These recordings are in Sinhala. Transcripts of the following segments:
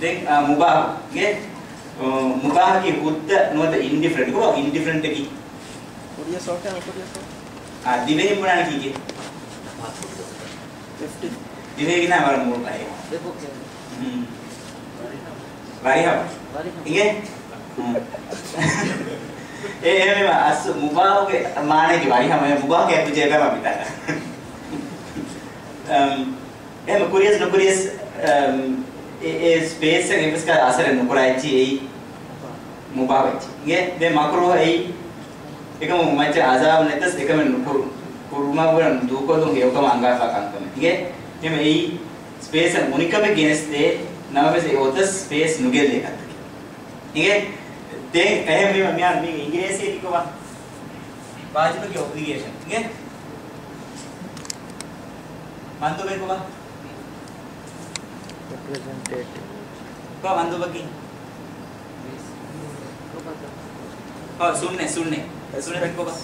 then uh, mubah ge uh, mubah ki hutta nuwata indifferent. Ko indifferent ki? ඔරිය Saw two ඔරිය Saw two ආ දිවේ මොනා කිගේ ලෙෆ්ට් දිවේ ගිනා වල මූල පහේ. දෙපොක් හ්ම්. වරිහව. ඉගේ ඒ එහෙම අස් මුබාගේ මානෙක වරිහම මුබාගේ අපිට ගම අපිට අම් um, එහෙම කුරියස් නොකුරියස් අම් um ඒ ඒ ස්පේස් එක ඉවස් කර අසර නොකරයිචි ඒ මුබාවෙච්චි ඉගේ දැන් මකරෝ ඒ එකම මච්ච අසාව නැතස් එකම නුකුරු. කුරුමා වරන් දුකොදුන් හේවකම අංගාපා කන්කම ඉගේ එහෙම ඒ ස්පේස් මුනිකම ගෙනස්තේ නවමෙස ඔතස් ස්පේස් නුගෙල් එකත් ඉගේ දැන් එහෙම මේ මියා මේ ඉංග්‍රීසියේ කිකවා වාජිබගේ ඔබ්ලිගේෂන්. ඉගේ මන්දුබේ කොවා presented. કો વાંધો બાકી હા સુનને સુનને સુનને બેન કો બસ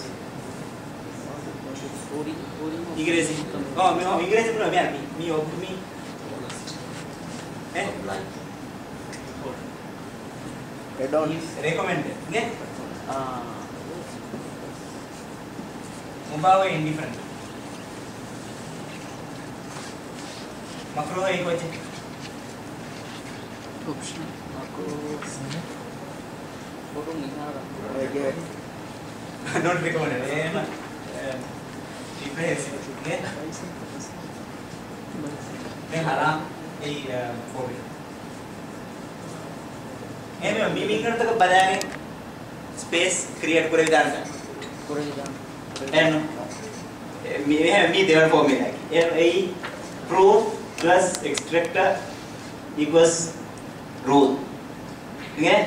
ઇંગ્રેજી હા મે હા ઇંગ્રેજી પણ મે આપી મી ઓફ મી હે એડોન રેકમેન્ડેડ ને હા મુંબાવે ઇન્ડિફરન્ટ મકરો એક વચ્ચે ऑप्शन आपको फ़ोटो नहीं आ रहा नॉट रिकमेंडेड है ना ठीक है ठीक है मैं हराम ये फ़ोटो ये मैं मीनिंग करता का बताने स्पेस क्रिएट करे विधान करे विधान एंड मी मी देवर फॉर्मूला ए proof plus extractor equals growth ठीक है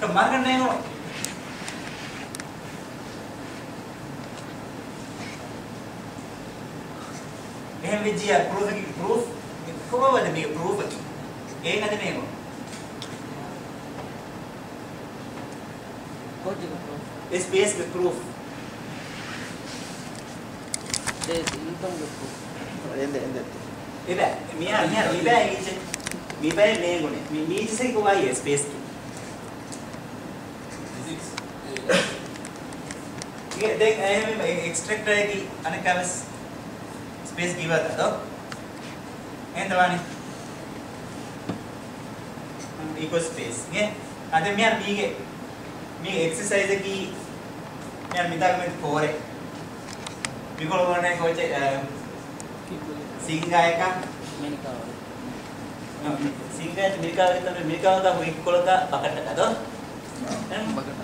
तो मार्केट नहीं हो MVGR proof की proof ఎక్కువ వాళ్ళు మీకు ప్రూఫ్ అది ఏం అది మేము It's based with proof. There's income with proof. Mira, mira, mira, mi pega elige. Mi pega el medio, mi mi se go vai space ki. ठीक है देख आई में एक्सट्रैक्ट रहेगी अने का बस स्पेस की बात है तो एंड दवानी इको स्पेस ये अदे मैं मीगे मी एक्सरसाइज की मैं मिताग में फोर है बिल्कुल होने को සිංහා එකක් ඇමරිකාව. සිංහා ඇමරිකාවේ තමයි ඇමරිකාව ගා හුයි කොලක පකට ගතෝ. එහෙනම් පකට.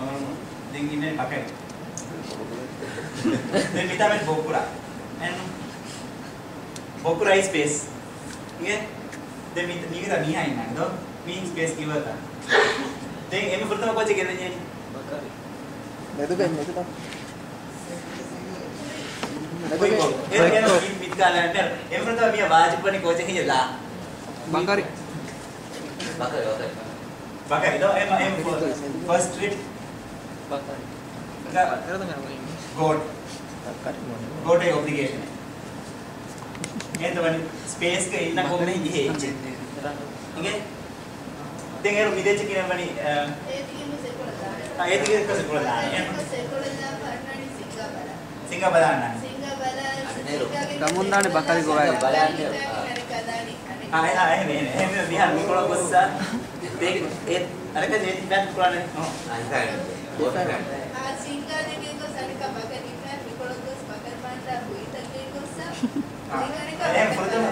ආ දෙන් ඉන්නේ පකට. දෙන් විතරක් බොකුරා. එහෙනම් බොකුරා ස්පේස්. නේද? දෙන් විතර නිකර මිහා ඉන්නා නේද? මීන් ස්පේස් කිව්වද? දෙන් එමු ප්‍රථම කොච්චර ගෙනන්නේ? බකරි. නේද බෙන් නේද? మీరు వాచిపోని కోచింగ్ ఇలా బంగారి బంగారి బంగారి ఇదో ఏమ ఏమ ఫస్ట్ ట్రిప్ బంగారి గోడ్ గోడ్ ఏ ఆబ్లిగేషన్ ఏంటవని స్పేస్ కి ఇన్న కొమ్మే ఇది ఓకే දෙnger මිදෙච්ච කියන වනි ඒතිගේ කොසකොලදා ඒතිගේ කොසකොලදා සිංග බලන්න. සිංග බලන්න. ගමුන්දානේ බකරි ගොවයි ආ ආ එහෙම එහෙම එහෙම විහාර මිකොල කොස්සා දෙක ඒ අරක දෙත් බැත් කරන්නේ ඔව්. එහෙම පුරුතම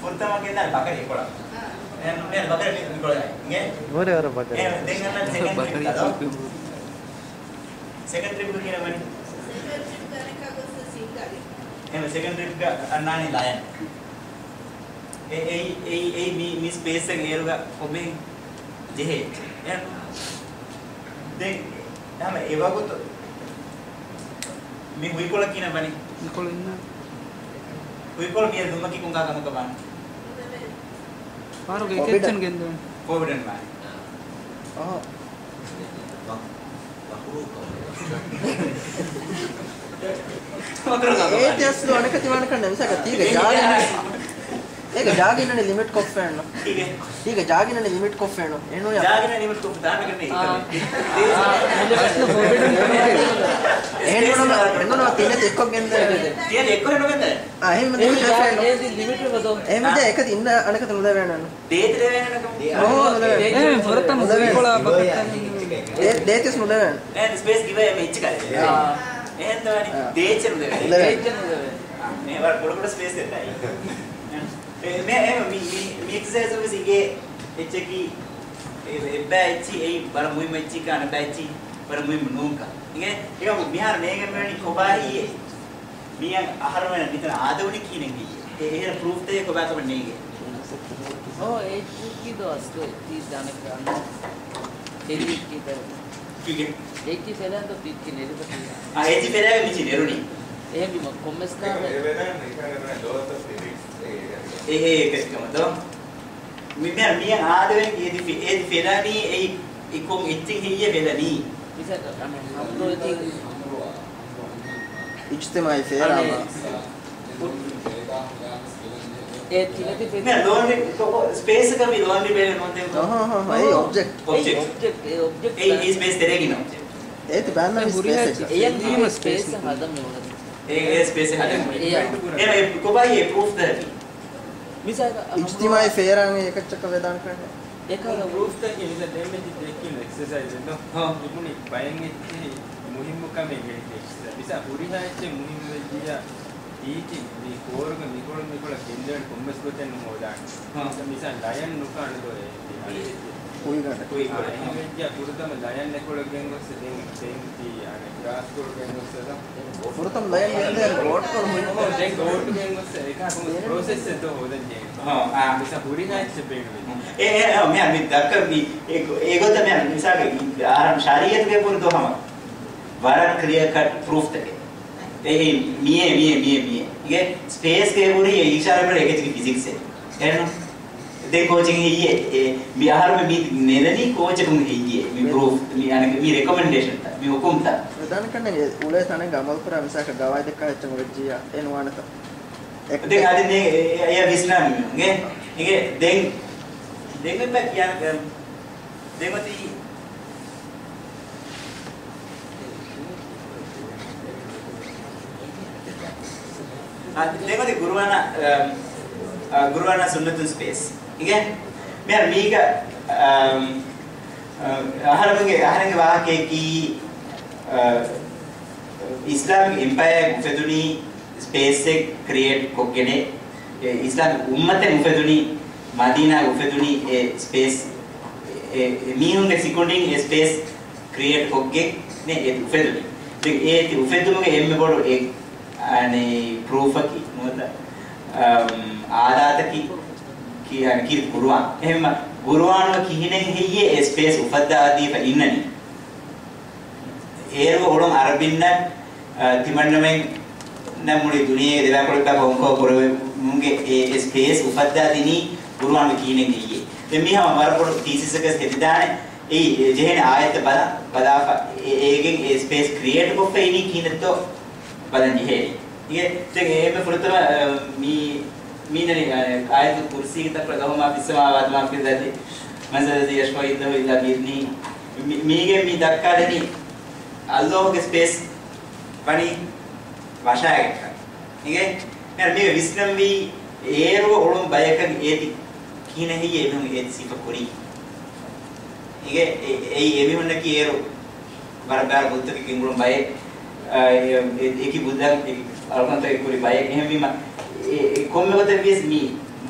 පුරුතම කියන බකරි කොළ එහෙනම් මේ බකරි මිකොල නේ ඔර ඔර බකරි. එහෙම දෙන්න සෙකන්ඩ් ට්‍රිප් අදෝ සෙකන්ඩ් ට්‍රිප් කියනවනේ එහෙම සෙකන්ඩ් ට්‍රිප් එක අන්නානේ ලයන් ඒ ඒ ඒ ඒ මේ මේ ස්පේස් එක ඒරුග ඔබේ ජෙහෙ එහෙනම් දැන් නම ඒ වගුත් මේ හුයිකොල කියනවනේ නිකොල ඉන්න හුයිකොල මිය දුමකි කුංගා ගමක බන්න පාරු Forbidden. ගෙකෙච්චන් ගෙන්දෝ කොවිඩන් බෑ ආ makro ka ඒතිස් ලෝන කතිවාන කන්න මිසක තීග ජාගෙන ඒක ජාගින්නනේ ලිමිට් කොප් වෙනවා. ඊක ජාගින්නනේ ලිමිට් කොප් වෙනවා. එනෝ යා. ජාගින්නනේ ලිමිට් කොප් දානකනේ. එහෙනම් එන්නෝ තියෙන එක්ක ගෙන්ද තියෙන එක්ක හෙනගෙන්ද? ආ එහෙම දෙන්න ෆ්‍රෙන්ඩ්. ඒ ලිමිට් එක බදෝ. එහෙම දෙ එක තින්න අනක තුන දා වෙනවනේ. දේතර වෙනවනේ. ඕ ඒ පොරතම සුකොලා පකටන්නේ. දේතස් නුදා වෙනවා. ඒ ස්පේස් ගිවේ මේ ඉච්ච කරේ. ආ උද වෙන්නේ? වෙන්න. මේ වර පොඩ පොඩ ස්පේස් දෙන්නයි මේ මි මි මි එක්සර්සයිස් එකේ එච්චකි එබ්බැච්චි ඒ බර මුයි මෙච්චි කන බැච්චි බර මුයි මනුංකා ඉගේ ඒක මිහාර මේගෙන් වෙන්නේ කොබායි මියන් ආහාර වෙන නිතර ආදවුනි කියන එක ඒ එහෙර ප්‍රූෆ් දෙක කොබා කම නේගේ ඕ ඒ කිදෝ අස්තු ති දාන කරන්න. ඒ කිද කිගේ ඒ කි සෙලන්ද පිටි නෙලපති ආ ඒජි පෙරේ මිචි නෙරුනි එහෙම බිම කොම්මස් කාර ඒ ඒ එකකම තෝ මිමෙර මියන් ආදවෙන් ඒදි ඒදි පෙරණි ඒ ඉකොම් ඉච්චින් හිය වෙලනි විසක අනේ හම්රෝ ඉතින් ඉජ්තිමායි ෆේරාම ඒ තිලති මේ පෙති ලෝන්ලි ස්පේස් එක මේ ලෝන්ලි බෙල නොතෙන් හහ හහ ඒ ඔබ්ජෙක්ට් Object. ඔබ්ජෙක්ට් ඒ ඔබ්ජෙක්ට් ඒ ඒ ස්පේස් දෙරේකින ඔබ්ජෙක්ට් ඒත් බෑන්න ස්පේස් එක. එයන් දීම ස්පේස් හදන්න ඕනද? ඒ ඒ ස්පේස් එක ඒ එම කොබයි ඒ ප්‍රූෆ් දරි මිසක ඉජ්තිමායි ෆේරාම එකච්චක වේදාන කරන්නේ ඒකල ප්‍රූෆ් එකේ ඉඳ ඩැමේජ් දෙකකින් එක්සර්සයිස් එක. හා. ඉමුනි බයෙන් ඉච්චි මුහිම්ම කමේ ගෙයි නිසා පුරිහාච්ච මුහිම්ම වෙදියා ඊටි මේ කෝරග නිකොල නිකොල කෙන්දෙන් කොම්මස් කොටෙන් මොදාන හා. නිසා ලයන් නුකාන දොේ කුයි ගන්න කුයි ගන්න. එහෙම වෙද්දියා පුරුතම ලයන් නිකොල ගෙන්ගොස් දෙන් දෙන් ටී අනේ ග්‍රාස් කොල් ගෙන්ගොස් දා පුරතම් ලයන් ගෙන්ද ගෝට් කර මුයි දැන් ගෝට් ගෙන්ගොස් එක කොහොම ප්‍රොසෙස් එක හොදන්නේ හා ආ නිසා පුරිහාච්ච බේනුවේ ඒ ඒ මෙයා මේ දක්ක මේ ඒගොත මෙයා මිසාගේ ආරම් ශාරීරික වේ පුරුදු හම වරක් ක්‍රියා කට් ප්‍රූෆ් තේ ඒ මියේ මියේ මියේ මියේ ඉගේ ස්පේස් के पूरी इशारा पर एक चीज फिजिक्स है है ना दे कोचिंग है ये ए मी आहार में मी नेदनी कोच कुम है ये मी प्रूफ मी यानी मी रिकमेंडेशन था मी हुकुम था වේදාන කරන්නේ උලේ තනේ ගමල් පුරා මිසක ගවයි දෙක හැච්චම වෙජ්ජියා එනවානත එක් දෙක ආදී නේ අය විශ්නාම ගේ ඉගේ දෙන් දෙන් මෙ කියන දෙමති දෙමති ගුරුවන ගුරුවන සුන්නතුන් ස්පේස්. ඉගේ මෙර මීක අහරමගේ අහරගේ වාහකේ කී ඉස්ලාමික එම්පයර් උපදුනි ස්පේස් එක ක්‍රියේට් කොගෙන ඉස්ලාමික උම්මතේ උපදුනි මදීනා උපදුනි ඒ ස්පේස් ඒ මීහුන්ගේ සිකුඩින් ඒ ස්පේස් ක්‍රියේට් කොග්ගේ නේ ඒ උපදුනි ඉතින් ඒ උපදුමගේ එම්මේ බොඩ ඒ අනේ ප්‍රූෆ් එකි මොකද ආදාතකි කියන්නේ කි ගුරුවන්. එහෙම ගුරුවාණව කිහිනෙන් හෙయ్యේ ස්පේස් උපද්දාදීප ඉන්නනි. ඒරව හොලොම් අරබින්න තිමන්නමෙන් නමුලි දුනියේ දෙවකොලක බොංකෝ පොරවේ මුගේ ඒ ස්පේස් උපද්දාදීනි ගුරුවාණව කිහිනෙන් හෙయ్యේ දැන් මිහම මරපොඩ තීසිස් එක සෙතිදානේ ඒ ජෙහෙන ආයත බල බදාප ඒගෙන් ඒ ස්පේස් ක්‍රියේට් කොප්පේ ඉනි කිනතෝ බලන් ජෙහෙනි ඉගේ දැන් එහෙම පුරතම මී මීනනි ආයත කුර්සි කිත ප්‍රගම පිස්සම ආවද මා පිළිදදී මසදදී යෂ්වයිද ඉලා බිර්නි මීගේ මී දක්කාදෙනි අල්ලාහගේ ස්පේස් වනි වශායක ඉගේ නේද මේ විස්නම් වී ඒරුව ඔළුම් බයක ඒති කින හියේ එමු ඒති සිප කුරි. ඉගේ ඒ එමිහුන්න කි ඒරු බරබර බුද්ධක කිඟුළුම් බය ඒකි බුද්ධන් අල්කන්ත කුරි බය එහෙම වීම ඒ කොම්මවත විස් මි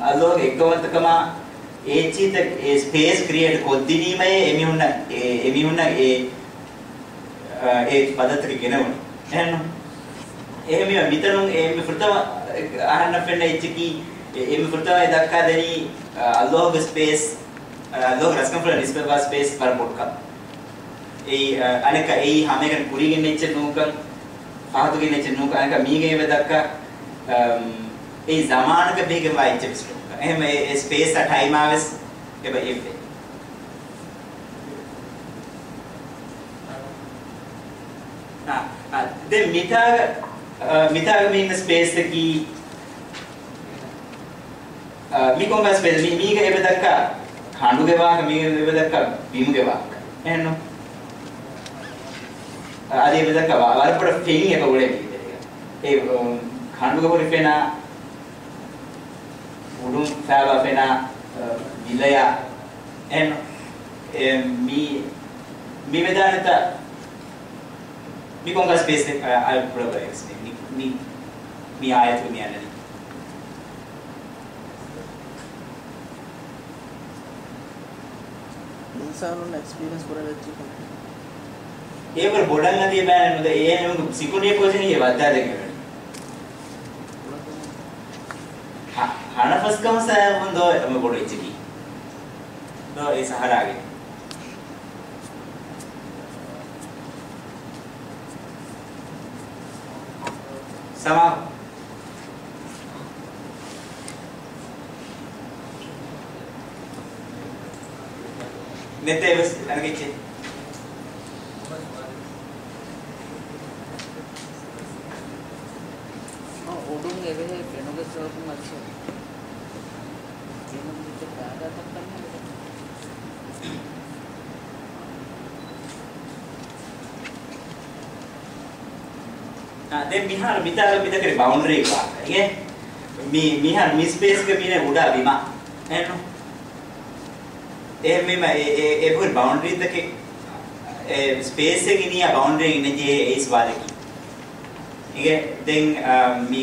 අල්ලාහගේ එකවන්තකම ඒ චීත ඒ ස්පේස් ක්‍රියේට් කොද්දිනීමේ එමිහුන්න එමිහුන්න ඒ ඒ පදතක ගෙනවන එහෙනම් එහෙම විතරුන් එහෙම ෆෘතම අහන්න පෙන්න ඉච්චකි එහෙම ෆෘතම දක්කා දෙනි අල්ලාහගේ ස්පේස් අල්ලාහ රස්කම් ෆර රිස්පෙක්ට් වා ස්පේස් පර පොඩ්කම් ඒ අනක ඒ හැමකන් කුරිගෙන් නෙච්ච නූකන් ආදුගෙන් නෙච්ච නූක අනක මීගේ වෙදක්කා ඒ zamaanක බේගෙන් වා ඉච්ච විස්ලෝක එහෙම ඒ ස්පේස් අ ටයිම් ආවස් එබ එෆේ දැන් මිතාග මිතාගම ඉන්න ස්පේස් එකී මිකොංග ස්පේස් මි මීග එබ දක්කා කණ්ඩුගේ වාහක මීග එබ දක්කා බිමුගේ වාහක එහෙනම් අද එබ දක්කා. වරපොඩ ෆින් එක උලේ ඒ කණ්ඩුගේ පොරි පෙනා උඩුම් ෆෑබා පෙනා විලය එහෙනම් මී මී මෙදානත මිකොංග ස්පේස් එක අය ප්‍රොබෙක්ස් මි මි මි ආයතු මියන්නේ ඉන්සානුන් එක්ස්පීරියන්ස් කරවෙච්ච ඒවර බොඩන් අධිය බෑන. නොද ඒ නෙමු සිකුණිය පොසිනිය වද්දා දෙක හනෆස්කම සෑ හොඳෝ එම බොඩ ඉච්චකි දෝ ඒ සහරාගේ. sama Nete bas argiche උඩුන් එවෙහි පෙනුගේ සෝපුන් අච්චෝ එනම් විට කාදාතක් කරන්නේ දැන් මිහාර මිතාල මිතකේ බවුන්ඩරි එක වාගේ මේ මිහාර මි ස්පේස් එක මිනේ උඩා බිම නේද එහෙම මේ ඒ ඒ පුර බවුන්ඩරි දෙකේ ඒ ස්පේස් එක ඉනියා බවුන්ඩරි ඉන්නේ ඒ ඒස් වාලකි. ඉගේ දැන් මි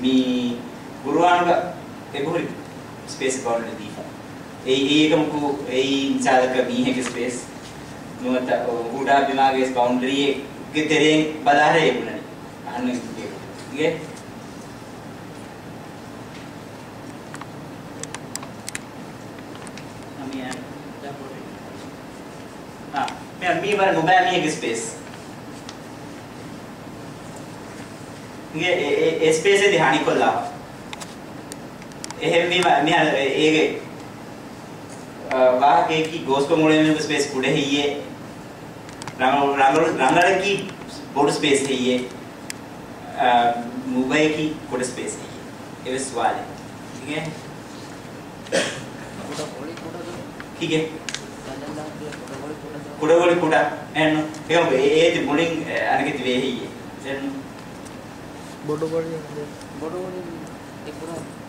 මි ගුරුවානුග ඒ පුර ස්පේස් බවුන්ඩරි දීපා ඒ ඒකමකු ඒ ඉන්සාලක මීහෙක ස්පේස්. නුවත උඩා බිමාගේ බවුන්ඩරි එක තෙරෙන් බදාරේ ඉබුණා අන්න ඉගේ අමියන් ආ මෙයා මේ වර මොබයිල් මේක ස්පේස් ඉගේ ඒ ස්පේස් එකේ හානි කොල්ලා එහෙම මේ මෙයා ඒගේ වාහකේ කි ගෝස්කෝ මොලේ මේ ස්පේස් කුඩේ හියේ රංග රංග රංගලකි බෝඩ් ස්පේස් හියේ मुंबई की कोड स्पेस है ये ये सवाल है ठीक है කුඩ පොලි කුඩද ठीक है කඩලා කුඩ පොලි කුඩද කුඩ වල කුඩ එන්න ඒක ඒ මුලින් අනගිත වෙයි එන්න බොඩු බොඩි බොඩ වලින් ඒ පුරා